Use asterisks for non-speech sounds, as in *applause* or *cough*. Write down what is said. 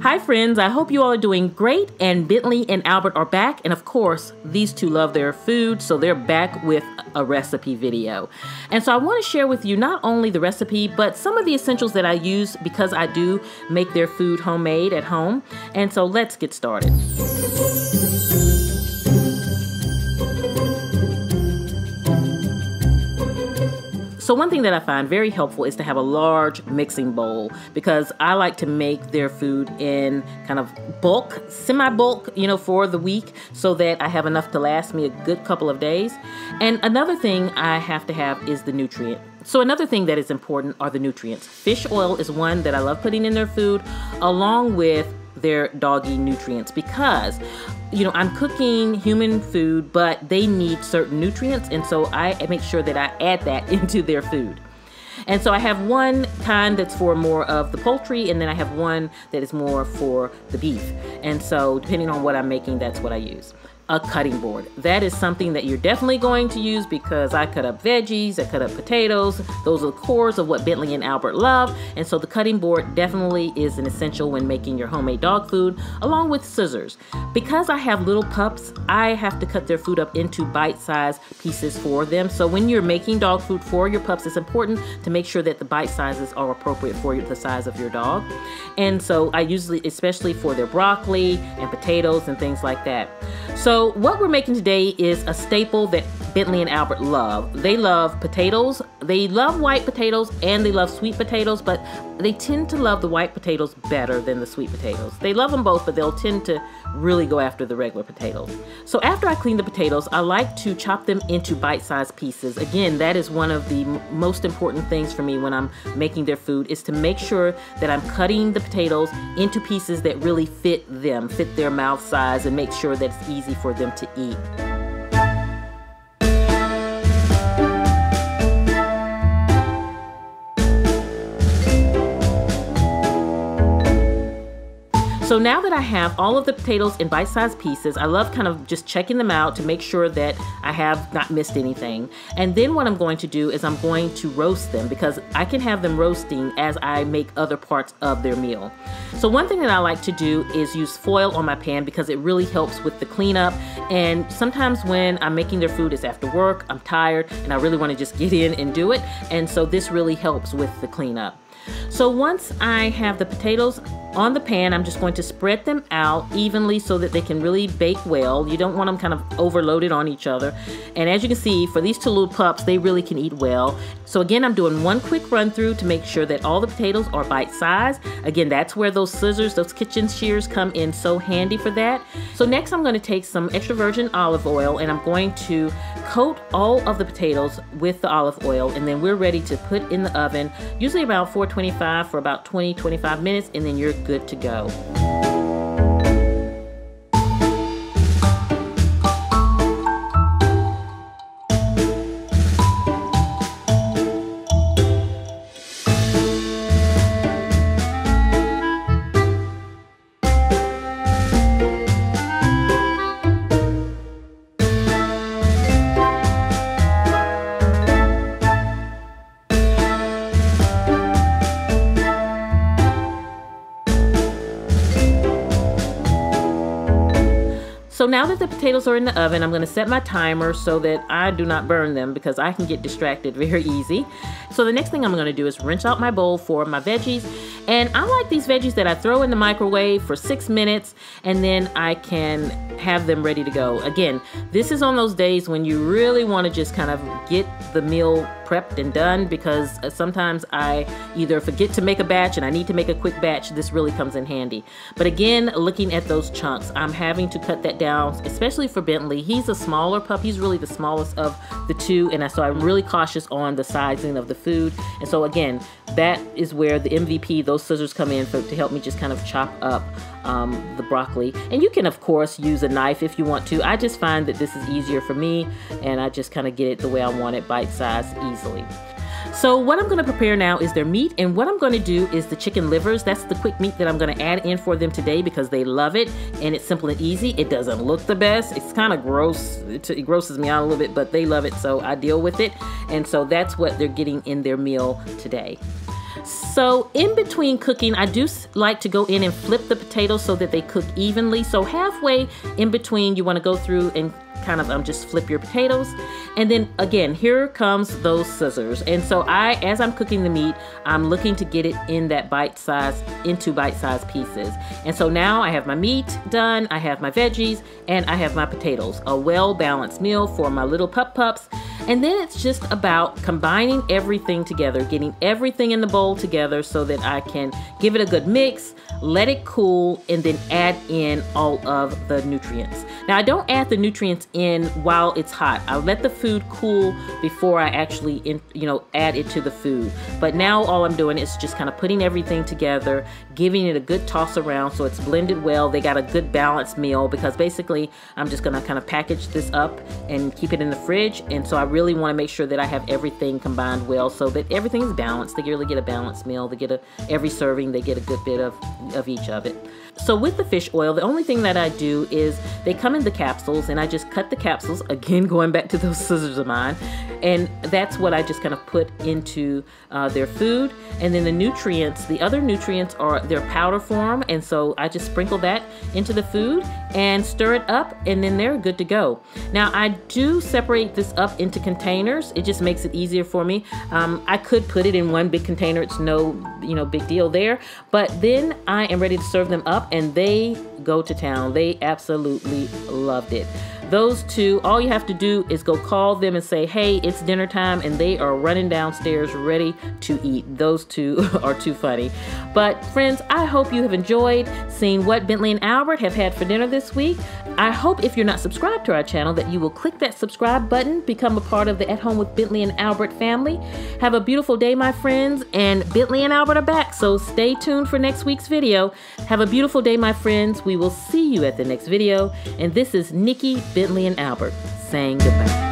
Hi, friends. I hope you all are doing great. And Bentley and Albert are back. And of course, these two love their food, so they're back with a recipe video. And so I want to share with you not only the recipe, but some of the essentials that I use because I do make their food homemade at home. And so let's get started. So one thing that I find very helpful is to have a large mixing bowl because I like to make their food in kind of bulk, semi-bulk, you know, for the week so that I have enough to last me a good couple of days. And another thing I have to have is the nutrient. So another thing that is important are the nutrients. Fish oil is one that I love putting in their food along with their doggy nutrients because you know I'm cooking human food but they need certain nutrients and so I make sure that I add that *laughs* into their food. And so I have one kind that's for more of the poultry, and then I have one that is more for the beef. And so, depending on what I'm making, that's what I use a cutting board. That is something that you're definitely going to use because I cut up veggies, I cut up potatoes. Those are the cores of what Bentley and Albert love. And so the cutting board definitely is an essential when making your homemade dog food, along with scissors. Because I have little pups, I have to cut their food up into bite-sized pieces for them. So when you're making dog food for your pups, it's important to make sure that the bite sizes are appropriate for the size of your dog. And so I usually, especially for their broccoli and potatoes and things like that. So so what we're making today is a staple that Bentley and Albert love. They love potatoes. They love white potatoes and they love sweet potatoes, but they tend to love the white potatoes better than the sweet potatoes. They love them both, but they'll tend to really go after the regular potatoes. So after I clean the potatoes, I like to chop them into bite-sized pieces. Again, that is one of the most important things for me when I'm making their food is to make sure that I'm cutting the potatoes into pieces that really fit them, fit their mouth size, and make sure that it's easy for them to eat. So now that I have all of the potatoes in bite-sized pieces, I love kind of just checking them out to make sure that I have not missed anything. And then what I'm going to do is I'm going to roast them because I can have them roasting as I make other parts of their meal. So one thing that I like to do is use foil on my pan because it really helps with the cleanup. And sometimes when I'm making their food, it's after work, I'm tired, and I really want to just get in and do it. And so this really helps with the cleanup. So once I have the potatoes on the pan, I'm just going to spread them out evenly so that they can really bake well. You don't want them kind of overloaded on each other. And as you can see, for these two little pups, they really can eat well. So again, I'm doing one quick run through to make sure that all the potatoes are bite size. Again, that's where those scissors, those kitchen shears come in so handy for that. So next I'm gonna take some extra virgin olive oil and I'm going to coat all of the potatoes with the olive oil and then we're ready to put in the oven, usually about 425 for about 20-25 minutes and then you're good to go. Now that the potatoes are in the oven, I'm gonna set my timer so that I do not burn them because I can get distracted *laughs* very easy. So the next thing I'm gonna do is rinse out my bowl for my veggies. And I like these veggies that I throw in the microwave for six minutes and then I can have them ready to go. Again, this is on those days when you really wanna just kind of get the meal prepped and done because uh, sometimes I either forget to make a batch and I need to make a quick batch. This really comes in handy. But again, looking at those chunks, I'm having to cut that down, especially for Bentley. He's a smaller pup. He's really the smallest of the two. And so I'm really cautious on the sizing of the food. And so again, that is where the MVP, those scissors come in for, to help me just kind of chop up um, the broccoli. And you can, of course, use a knife if you want to. I just find that this is easier for me and I just kind of get it the way I want it, bite-sized, easily. So what I'm going to prepare now is their meat and what I'm going to do is the chicken livers. That's the quick meat that I'm going to add in for them today because they love it and it's simple and easy. It doesn't look the best. It's kind of gross. It, it grosses me out a little bit, but they love it so I deal with it. And so that's what they're getting in their meal today. So in between cooking, I do like to go in and flip the potatoes so that they cook evenly. So halfway in between, you wanna go through and kind of um, just flip your potatoes. And then again, here comes those scissors. And so I, as I'm cooking the meat, I'm looking to get it in that bite size, into bite size pieces. And so now I have my meat done, I have my veggies, and I have my potatoes. A well balanced meal for my little pup pups. And then it's just about combining everything together, getting everything in the bowl together so that I can give it a good mix, let it cool, and then add in all of the nutrients. Now I don't add the nutrients in while it's hot. I let the food cool before I actually, in, you know, add it to the food. But now all I'm doing is just kind of putting everything together, giving it a good toss around so it's blended well. They got a good balanced meal because basically I'm just gonna kind of package this up and keep it in the fridge. And so I really wanna make sure that I have everything combined well so that everything is balanced. They really get a balanced meal. They get a, every serving, they get a good bit of, of each of it. So with the fish oil, the only thing that I do is they come in the capsules and I just cut the capsules, *laughs* again going back to those scissors of mine, and that's what I just kind of put into uh, their food. And then the nutrients, the other nutrients are their powder form, and so I just sprinkle that into the food and stir it up, and then they're good to go. Now I do separate this up into containers. It just makes it easier for me. Um, I could put it in one big container. It's no, you know, big deal there. But then I am ready to serve them up and they go to town. They absolutely loved it. Those two, all you have to do is go call them and say, hey, it's dinner time, and they are running downstairs ready to eat. Those two *laughs* are too funny. But friends, I hope you have enjoyed seeing what Bentley and Albert have had for dinner this week. I hope if you're not subscribed to our channel that you will click that subscribe button, become a part of the At Home with Bentley and Albert family. Have a beautiful day, my friends, and Bentley and Albert are back, so stay tuned for next week's video. Have a beautiful day, my friends. We will see you at the next video. And this is Nikki, Bentley, and Albert saying goodbye.